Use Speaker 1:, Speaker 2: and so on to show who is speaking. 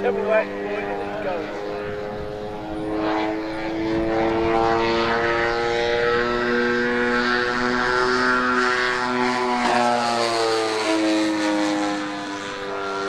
Speaker 1: Tell